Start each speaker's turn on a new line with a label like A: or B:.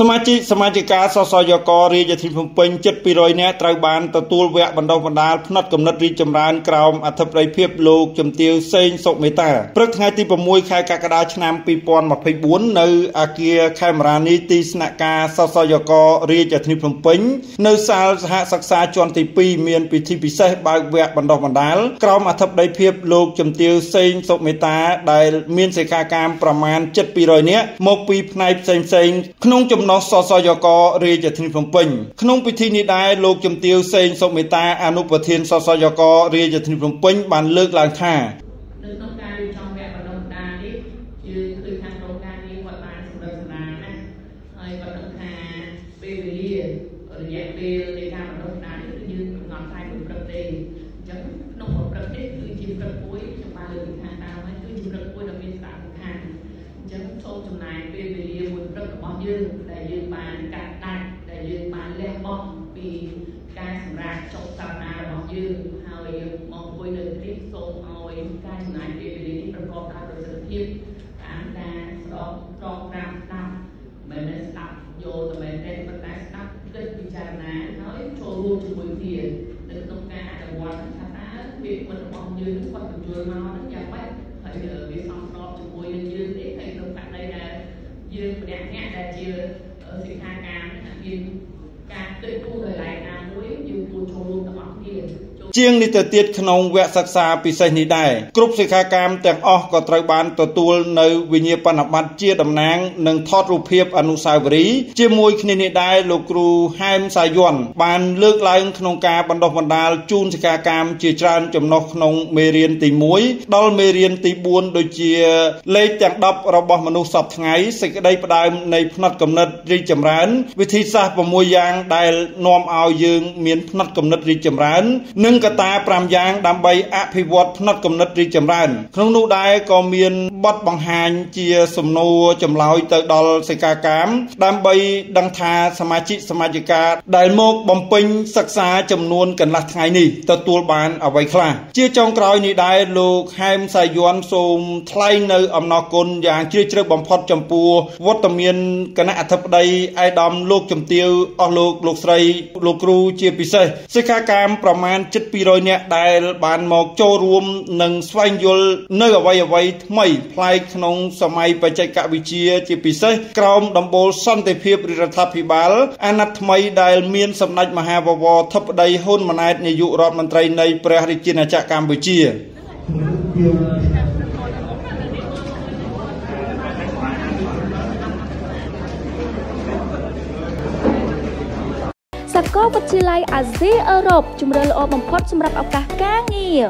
A: សមាជិកសមាជិកាសសយករាជធានីភ្នំពេញជិត200នាក់ត្រូវបានទទួលវគ្គបណ្ដុះបណ្ដាលផ្នែកកំណត់រីកចម្រើនក្រោមអធិបតីភាពលោកជំទាវសេងសុមេតាព្រឹកថ្ងៃទី6ខែកក្កដាឆ្នាំ2024នៅអាគារខេមរានីទីស្នាក់ការសសយករាជធានីភ្នំពេញនៅសាលសហសិក្សាជាន់ទី2មានពិធីពិសេសបើកវគ្គបណ្ដុះបណ្ដាលក្រោមអធិបតីភាពលោកជំទាវសេងសុមេតាដែលមានសិក្ខាកាមប្រមាណជិត200នាក់មកពីផ្នែកផ្សេងៗក្នុងចំណុះសសយករាជធានីភ្នំពេញក្នុងពិធីនេះដែរលោកជំទាវសេងសុមេតាអនុប្រធានសសយករាជធានីភ្នំពេញបានលើកឡើងថា
B: នៅក្នុងការរៀបចំវគ្គបណ្ដុះបណ្ដាលនេះយើងឃើញថាក្រុមការងារគាត់បានសម្រាប់សម្រាលណាហើយគាត់ដឹងថាពេលវេលារយៈពេលនៃការបណ្ដុះបណ្ដាលនេះគឺយើងកំណត់តែមួយព្រឹកទេអញ្ចឹង យើងដែលយើងបានកាត់ដាច់ដែលយើងបានលះបង់ពីការសម្រាប់ចុងសប្តាហ៍របស់យើងហើយមកអង្គុយនៅទីសូមឲ្យការចំណាយពេលវេលានេះប្រកបដោយប្រសិទ្ធភាពតាមការស្របត្រង់តាមស្ដាប់មិនមែនស្ដាប់យកតែមែនទេប៉ុន្តែស្ដាប់គិតពិចារណាហើយចូលរួមជាមួយគ្នានៅក្នុងការអនុវត្តថាតើវាមិនរបស់យើងគាត់បញ្យល់មកហ្នឹងយ៉ាងម៉េចហើយវាសំស្របជាមួយនឹងយើងទេហើយក្នុងករណីដែល យើងម្នាក់ម្នាក់ដែលជាសិក្ខាកាមមានការគិតគូរដោយឡែកណាមួយយើងគួរចូលរួមទាំងអស់គ្នា
A: ជាងនេះទៅទៀតក្នុងវគ្គសិក្សាពិសេសនេះដែរគ្រប់សិក្ខាកាមទាំងអស់ក៏ត្រូវបានទទួលនៅវិញ្ញាបនបត្រជាតំណាងនិងថតរូបភាពអនុស្សាវរីយ៍ជាមួយគ្នានេះដែរលោកគ្រូហែមសាយ័ន្តបានលើកឡើងក្នុងការបណ្ដុះបណ្ដាលជូនសិក្ខាកាមជាច្រើនចំណុះក្នុងមេរៀនទី1ដល់មេរៀនទី4ដូចជាលេខទាំង10របស់មនុស្សសពថ្ងៃសេចក្តីផ្ដើមនៃផ្នែកកំណត់រីកចម្រើន វិធីសាស្ត្រ6យ៉ាងដែលនាំឲ្យយើងមានផ្នែកកំណត់រីកចម្រើននិងកត្តា5យ៉ាងដើម្បីអភិវឌ្ឍផ្នែកគំនិតរីកចម្រើន ក្នុងនោះដែរក៏មានបទបង្ហាញជាសំណួរចម្លើយទៅដល់សិក្ខាកាម ដើម្បីដឹងថាសមាជិកសមាជិកាដែលមកបំពេញសិក្សាចំនួនកន្លះថ្ងៃនេះទទួលបានអ្វីខ្លះជាចុងក្រោយនេះដែរលោកហែមសាយ័នសូមថ្លែងនៅអំណរគុណយ៉ាងជ្រាលជ្រៅបំផុតចំពោះវត្តមានគណៈអធិបតីឯកឧត្តមលោកជំទាវអស់លោកលោកស្រីលោកគ្រូជាពិសេសសិក្ខាកាមប្រមាណជិត200នាក់ដែលបានមកចូលរួមនិងស្វែងយល់នៅអ្វីអ្វីថ្មីប្លែកក្នុងសម័យបច្ចេកវិទ្យាជាពិសេសក្រោមដំបូលសន្តិភាពរដ្ឋាភិបាលអាណត្តិថ្មីដែលមានសម្ដេចមហាបវរធិបតីហ៊ុនម៉ាណែតនាយករដ្ឋមន្ត្រីនៃព្រះរាជាណាចក្រកម្ពុជា
C: សាកលវិទ្យាល័យអាស៊ីអឺរ៉ុបជំរឿនល្អបំផុតសម្រាប់ឱកាសការងារ